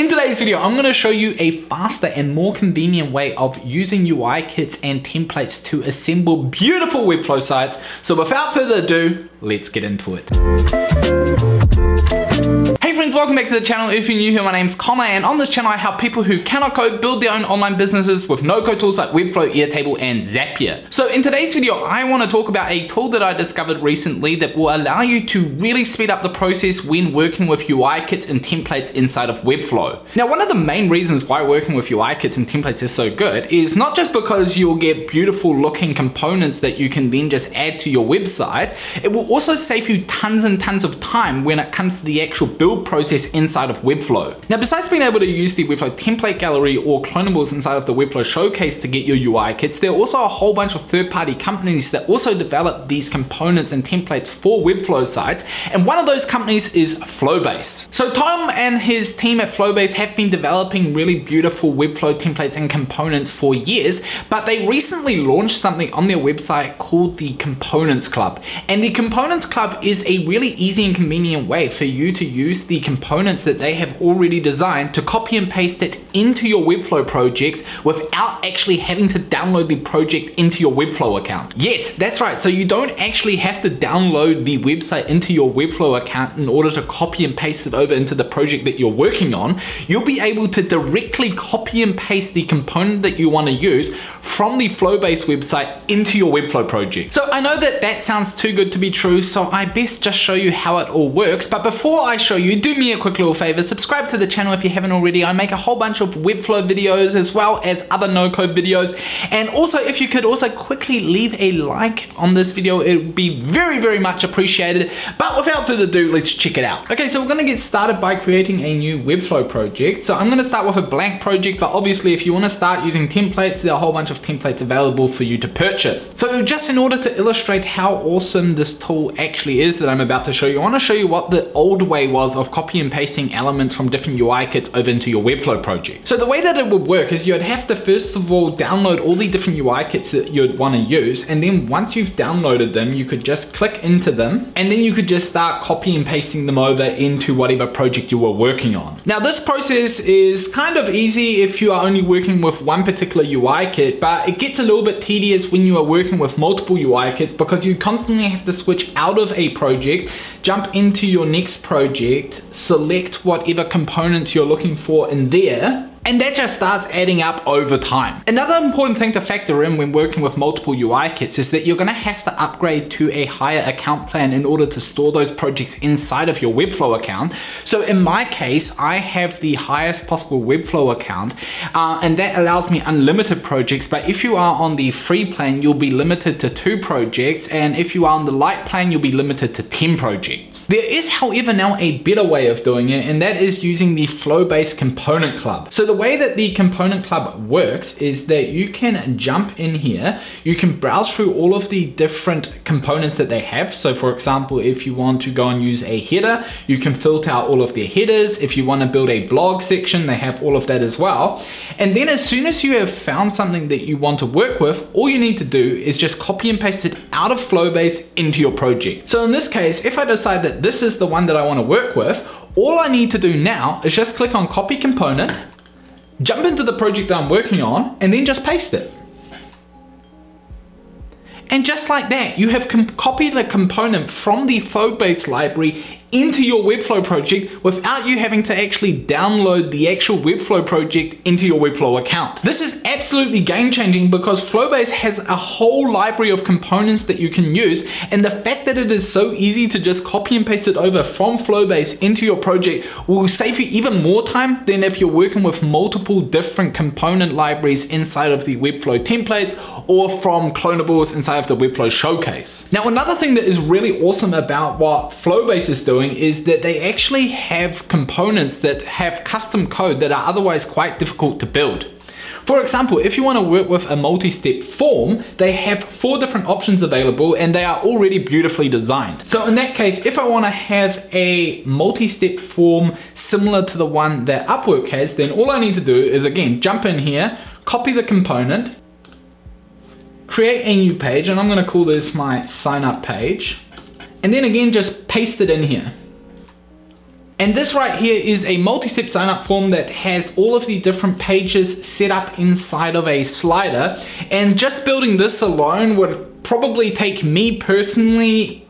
In today's video, I'm gonna show you a faster and more convenient way of using UI kits and templates to assemble beautiful Webflow sites. So without further ado, let's get into it. Hey friends, welcome back to the channel. If you're new here, my name's Connor and on this channel I help people who cannot code build their own online businesses with no-code tools like Webflow, Airtable, and Zapier. So in today's video, I want to talk about a tool that I discovered recently that will allow you to really speed up the process when working with UI kits and templates inside of Webflow. Now, one of the main reasons why working with UI kits and templates is so good is not just because you'll get beautiful looking components that you can then just add to your website, it will also save you tons and tons of time when it comes to the actual build process inside of Webflow. Now, besides being able to use the Webflow template gallery or clonables inside of the Webflow showcase to get your UI kits, there are also a whole bunch of third-party companies that also develop these components and templates for Webflow sites, and one of those companies is Flowbase. So Tom and his team at Flowbase have been developing really beautiful Webflow templates and components for years, but they recently launched something on their website called the Components Club. And the Components Club is a really easy and convenient way for you to use the components that they have already designed to copy and paste it into your Webflow projects without actually having to download the project into your Webflow account. Yes, that's right. So you don't actually have to download the website into your Webflow account in order to copy and paste it over into the project that you're working on. You'll be able to directly copy and paste the component that you want to use from the Flowbase website into your Webflow project. So I know that that sounds too good to be true, so I best just show you how it all works. But before I show you, do me a quick little favor, subscribe to the channel if you haven't already. I make a whole bunch of Webflow videos as well as other no-code videos. And also, if you could also quickly leave a like on this video, it would be very, very much appreciated. But without further ado, let's check it out. Okay, so we're gonna get started by creating a new Webflow project. So I'm gonna start with a blank project, but obviously if you wanna start using templates, there are a whole bunch of templates available for you to purchase. So just in order to illustrate how awesome this tool actually is that I'm about to show you, I wanna show you what the old way was of copy and pasting elements from different UI kits over into your Webflow project. So the way that it would work is you'd have to first of all download all the different UI kits that you'd want to use and then once you've downloaded them you could just click into them and then you could just start copy and pasting them over into whatever project you were working on. Now this process is kind of easy if you are only working with one particular UI kit but it gets a little bit tedious when you are working with multiple UI kits because you constantly have to switch out of a project, jump into your next project, select whatever components you're looking for in there, and that just starts adding up over time. Another important thing to factor in when working with multiple UI kits is that you're gonna have to upgrade to a higher account plan in order to store those projects inside of your Webflow account. So in my case, I have the highest possible Webflow account, uh, and that allows me unlimited projects. But if you are on the free plan, you'll be limited to two projects. And if you are on the light plan, you'll be limited to 10 projects. There is, however, now a better way of doing it, and that is using the Flowbase Component Club. So the way that the Component Club works is that you can jump in here, you can browse through all of the different components that they have. So for example, if you want to go and use a header, you can filter out all of their headers. If you want to build a blog section, they have all of that as well. And then as soon as you have found something that you want to work with, all you need to do is just copy and paste it out of Flowbase into your project. So in this case, if I decide that this is the one that I want to work with, all I need to do now is just click on copy component, jump into the project that I'm working on, and then just paste it. And just like that, you have copied a component from the Flowbase library into your Webflow project without you having to actually download the actual Webflow project into your Webflow account. This is absolutely game changing because Flowbase has a whole library of components that you can use and the fact that it is so easy to just copy and paste it over from Flowbase into your project will save you even more time than if you're working with multiple different component libraries inside of the Webflow templates or from clonables inside of the Webflow showcase. Now another thing that is really awesome about what Flowbase is doing doing is that they actually have components that have custom code that are otherwise quite difficult to build. For example, if you want to work with a multi-step form, they have four different options available and they are already beautifully designed. So in that case, if I want to have a multi-step form similar to the one that Upwork has, then all I need to do is again, jump in here, copy the component, create a new page, and I'm going to call this my sign up page. And then again, just paste it in here. And this right here is a multi-step sign up form that has all of the different pages set up inside of a slider. And just building this alone would probably take me personally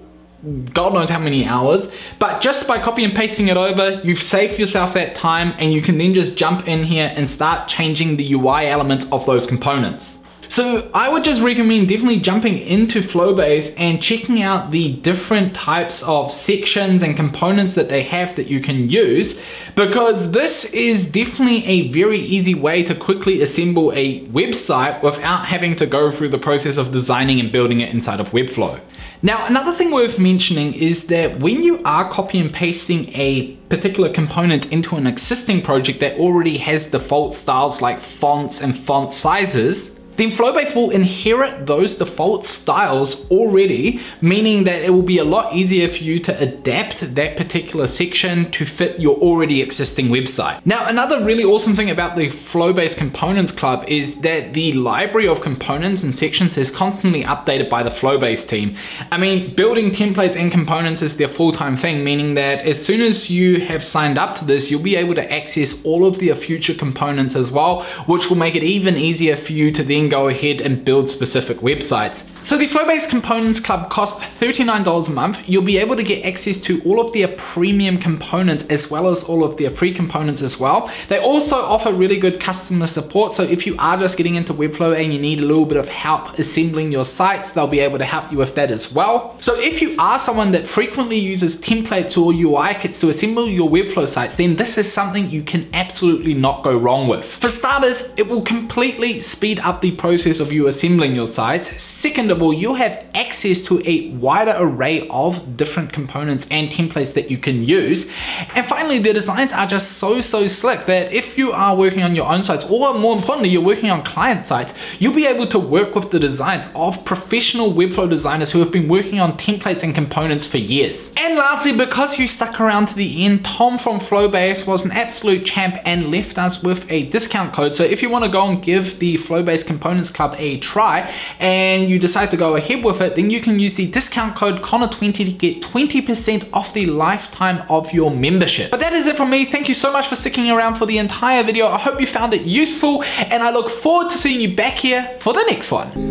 God knows how many hours, but just by copy and pasting it over, you've saved yourself that time and you can then just jump in here and start changing the UI elements of those components. So I would just recommend definitely jumping into Flowbase and checking out the different types of sections and components that they have that you can use because this is definitely a very easy way to quickly assemble a website without having to go through the process of designing and building it inside of Webflow. Now, another thing worth mentioning is that when you are copy and pasting a particular component into an existing project that already has default styles like fonts and font sizes, then Flowbase will inherit those default styles already, meaning that it will be a lot easier for you to adapt that particular section to fit your already existing website. Now, another really awesome thing about the Flowbase Components Club is that the library of components and sections is constantly updated by the Flowbase team. I mean, building templates and components is their full-time thing, meaning that as soon as you have signed up to this, you'll be able to access all of their future components as well, which will make it even easier for you to then go ahead and build specific websites. So the Flowbase Components Club costs $39 a month. You'll be able to get access to all of their premium components as well as all of their free components as well. They also offer really good customer support. So if you are just getting into Webflow and you need a little bit of help assembling your sites, they'll be able to help you with that as well. So if you are someone that frequently uses templates or UI kits to assemble your Webflow sites, then this is something you can absolutely not go wrong with. For starters, it will completely speed up the process of you assembling your sites. Second of all, you'll have access to a wider array of different components and templates that you can use. And finally, the designs are just so, so slick that if you are working on your own sites, or more importantly, you're working on client sites, you'll be able to work with the designs of professional Webflow designers who have been working on templates and components for years. And lastly, because you stuck around to the end, Tom from Flowbase was an absolute champ and left us with a discount code. So if you want to go and give the Flowbase component Components Club a try and you decide to go ahead with it, then you can use the discount code Connor20 to get 20% off the lifetime of your membership. But that is it from me. Thank you so much for sticking around for the entire video. I hope you found it useful and I look forward to seeing you back here for the next one.